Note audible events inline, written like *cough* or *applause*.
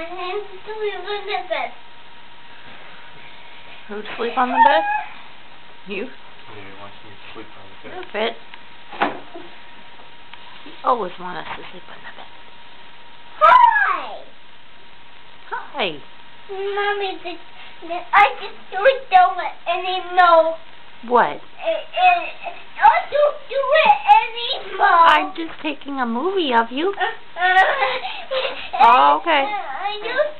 I have to sleep on the bed. Who'd sleep on the bed? You? Yeah, he wants me to sleep on the You're bed. fit. You always want us to sleep on the bed. Hi! Hi. Mommy, the, the, I just don't do it anymore. What? It, it, I don't do it anymore. I'm just taking a movie of you. Uh, *laughs* Oh, okay. It anymore.